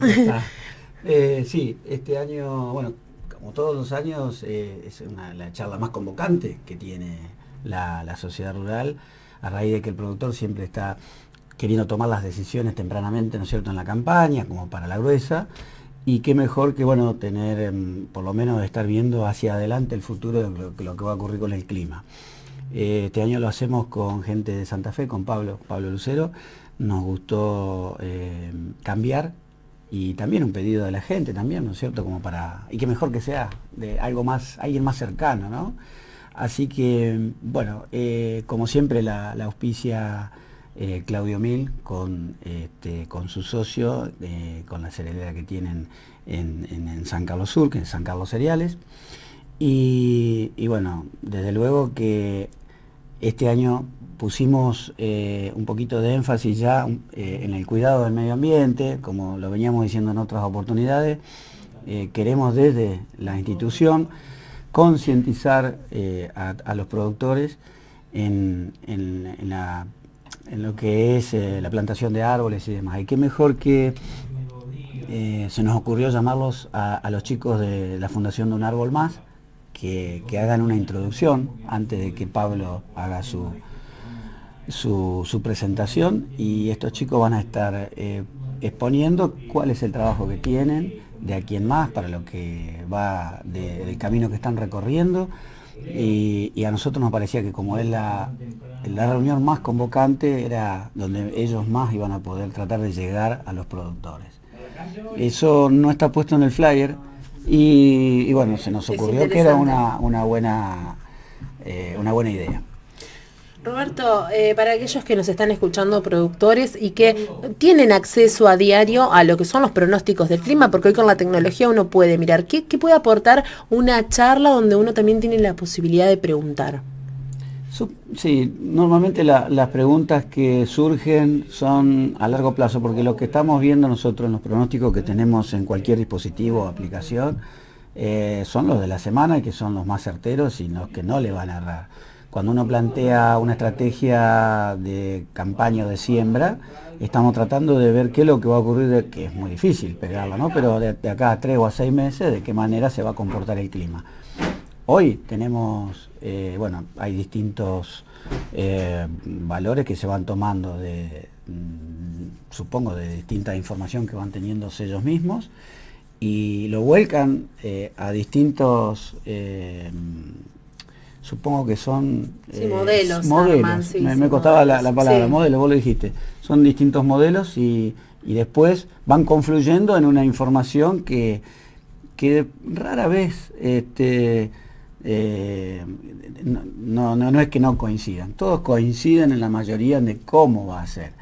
Eh, sí, este año, bueno, como todos los años, eh, es la charla más convocante que tiene la, la sociedad rural, a raíz de que el productor siempre está queriendo tomar las decisiones tempranamente, ¿no es cierto?, en la campaña, como para la gruesa, y qué mejor que, bueno, tener, em, por lo menos, estar viendo hacia adelante el futuro de lo, que va a ocurrir con el clima. Eh, este año lo hacemos con gente de Santa Fe, con Pablo, Pablo Lucero. Nos gustó cambiar y también un pedido de la gente también, ¿no es cierto? Como para, y qué mejor que sea de algo más, alguien más cercano, ¿no? Así que, bueno, eh, como siempre la, auspicia Claudio Mil con, este, con su socio, con la cerealera que tienen en, San Carlos Sur, que es San Carlos Cereales. Y, bueno, desde luego que este año pusimos eh, un poquito de énfasis ya eh, en el cuidado del medio ambiente, como lo veníamos diciendo en otras oportunidades. Eh, queremos desde la institución concientizar a, los productores en, lo que es la plantación de árboles y demás. Y qué mejor que se nos ocurrió llamarlos a, a los chicos de la Fundación de un Árbol Más, que, hagan una introducción antes de que Pablo haga su, su, presentación y estos chicos van a estar eh, exponiendo cuál es el trabajo que tienen, de aquí en más, para lo que va del camino que están recorriendo. Y, a nosotros nos parecía que como es la, la reunión más convocante, era donde ellos más iban a poder tratar de llegar a los productores. Eso no está puesto en el flyer, y, bueno, se nos ocurrió que era una, una, buena, eh, una buena idea. Roberto, eh, para aquellos que nos están escuchando, productores y que tienen acceso a diario a lo que son los pronósticos del clima, porque hoy con la tecnología uno puede mirar, ¿qué, qué puede aportar una charla donde uno también tiene la posibilidad de preguntar? Sí, normalmente las preguntas que surgen son a largo plazo, porque lo que estamos viendo nosotros en los pronósticos que tenemos en cualquier dispositivo o aplicación eh, son los de la semana, que son los más certeros y los que no le van a errar. Cuando uno plantea una estrategia de campaña o de siembra, estamos tratando de ver qué es lo que va a ocurrir, que es muy difícil pegarla, ¿no? pero de, de acá a tres o a seis meses, de qué manera se va a comportar el clima. Hoy tenemos, eh, bueno, hay distintos eh, valores que se van tomando de, mm, supongo, de distinta información que van teniendo ellos mismos y lo vuelcan eh, a distintos, supongo que son modelos. modelos. me, costaba la, palabra modelo, vos lo dijiste. Son distintos modelos y, y después van confluyendo en una información que, que rara vez este, eh, no, no, no es que no coincidan, todos coinciden en la mayoría de cómo va a ser.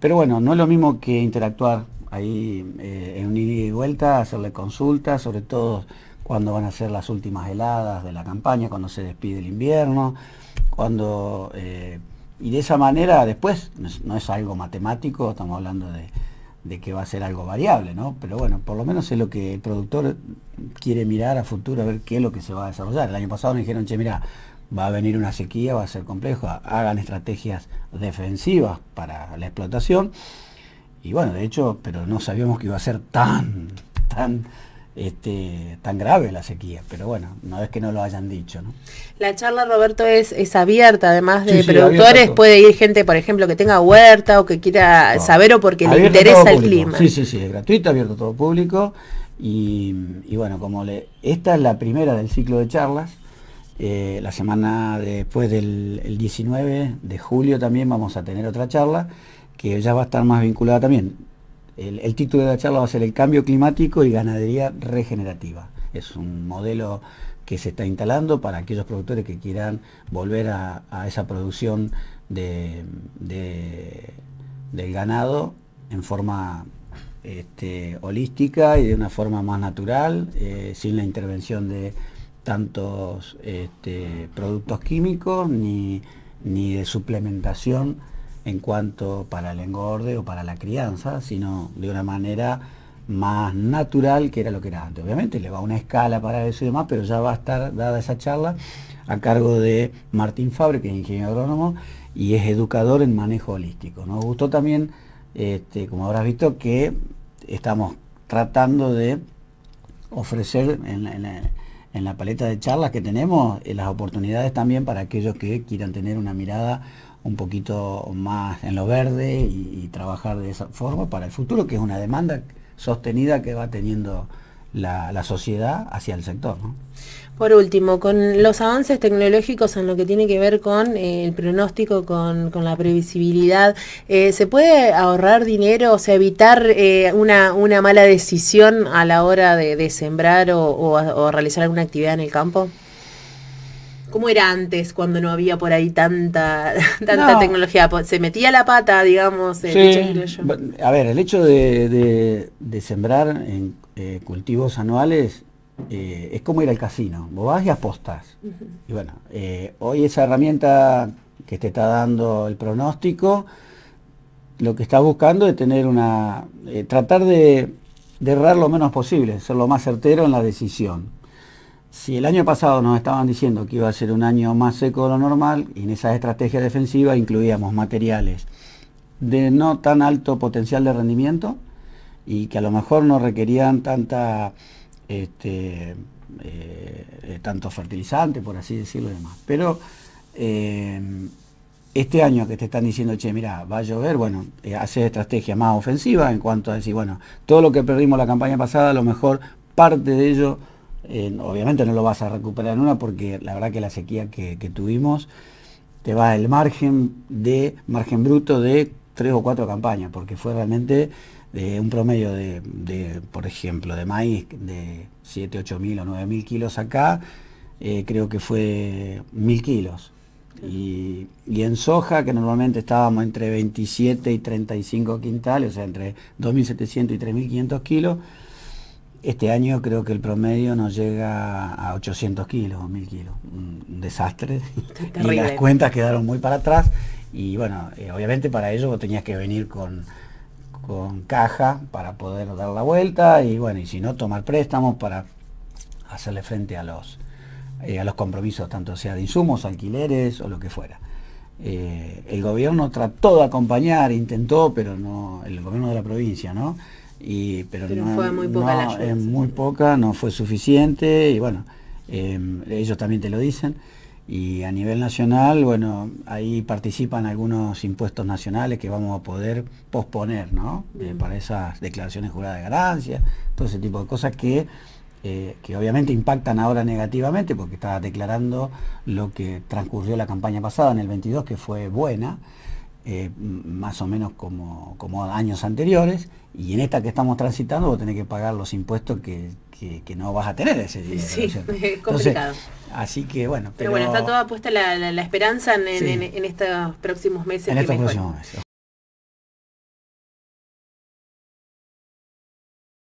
Pero bueno, no es lo mismo que interactuar ahí eh, en un ida y vuelta, hacerle consultas, sobre todo cuando van a ser las últimas heladas de la campaña, cuando se despide el invierno, cuando... Eh, y de esa manera después, no es algo matemático, estamos hablando de, de que va a ser algo variable, ¿no? Pero bueno, por lo menos es lo que el productor quiere mirar a futuro, a ver qué es lo que se va a desarrollar. El año pasado nos dijeron, che, mira, va a venir una sequía, va a ser complejo, hagan estrategias defensivas para la explotación. Y bueno, de hecho, pero no sabíamos que iba a ser tan, tan este, tan grave la sequía, pero bueno, no es que no lo hayan dicho. ¿no? La charla, Roberto, es, es abierta, además de productores, puede ir gente, por ejemplo, que tenga huerta o que quiera saber o porque le interesa el clima. Sí, sí, sí, es gratuita, abierto a todo público. Y, bueno, como le, esta es la primera del ciclo de charlas, eh, la semana después del 19 de julio también vamos a tener otra charla que ya va a estar más vinculada también el, título de la charla va a ser El cambio climático y ganadería regenerativa. Es un modelo que se está instalando para aquellos productores que quieran volver a, esa producción de, del ganado en forma este, holística y de una forma más natural, eh, sin la intervención de tantos este, productos químicos ni, ni de suplementación en cuanto para el engorde o para la crianza, sino de una manera más natural que era lo que era antes. Obviamente le va una escala para eso y demás, pero ya va a estar dada esa charla a cargo de Martín Fabre, que es ingeniero agrónomo y es educador en manejo holístico. Nos gustó también, este, como habrás visto, que estamos tratando de ofrecer en la, paleta de charlas que tenemos eh, las oportunidades también para aquellos que quieran tener una mirada un poquito más en lo verde y, trabajar de esa forma para el futuro, que es una demanda sostenida que va teniendo la, la sociedad hacia el sector. ¿no? Por último, con los avances tecnológicos en lo que tiene que ver con eh, el pronóstico, con, la previsibilidad, eh, ¿se puede ahorrar dinero, o sea, evitar eh, una, una, mala decisión a la hora de, sembrar o, realizar alguna actividad en el campo? ¿Cómo era antes cuando no había por ahí tanta, tanta tecnología? ¿Se metía la pata, digamos? A ver, el hecho de, sembrar en cultivos anuales eh, es como ir al casino, vos vas y apostas. Y bueno, eh, hoy esa herramienta que te está dando el pronóstico, lo que está buscando es tener una, eh, tratar de, errar lo menos posible, ser lo más certero en la decisión. Si el año pasado nos estaban diciendo que iba a ser un año más seco de lo normal, y en esa estrategia defensiva incluíamos materiales de no tan alto potencial de rendimiento y que a lo mejor no requerían tanta este, eh, tanto fertilizante, por así decirlo y demás. Pero eh, este año que te están diciendo, che, mira, va a llover, bueno, eh, hace estrategia más ofensiva en cuanto a decir, bueno, todo lo que perdimos la campaña pasada, a lo mejor parte de ello, obviamente no lo vas a recuperar en una porque la verdad que la sequía que, tuvimos te va el margen de margen bruto de tres o cuatro campañas, porque fue realmente de un promedio de, por ejemplo, de maíz de 7, 8 mil o 9 mil kilos acá, eh, creo que fue mil kilos. Y, en soja, que normalmente estábamos entre 27 y 35 quintales, o sea, entre 2.700 y 3.500 kilos, este año creo que el promedio nos llega a 800 kilos o 1.000 kilos. Un desastre. y las cuentas quedaron muy para atrás. Y bueno, eh, obviamente para ello vos tenías que venir con con caja para poder dar la vuelta y bueno, y si no, tomar préstamos para hacerle frente a los, eh, a los compromisos, tanto sea de insumos, alquileres o lo que fuera. Eh, el gobierno trató de acompañar, intentó, pero no, el gobierno de la provincia, ¿no? Y, pero, no, fue muy poca la ayuda, muy poca, no fue suficiente y bueno, eh, ellos también te lo dicen. Y a nivel nacional, bueno, ahí participan algunos impuestos nacionales que vamos a poder posponer, ¿no? Eh, para esas declaraciones juradas de ganancia, todo ese tipo de cosas que, eh, que obviamente impactan ahora negativamente porque está declarando lo que transcurrió la campaña pasada en el 22, que fue buena, eh, más o menos como, como años anteriores, y en esta que estamos transitando vos tenés que pagar los impuestos que, que, no vas a tener ese dinero. Sí, es complicado. así que bueno. Pero, bueno, está toda puesta la, la, esperanza en, en, estos próximos meses. En estos próximos meses.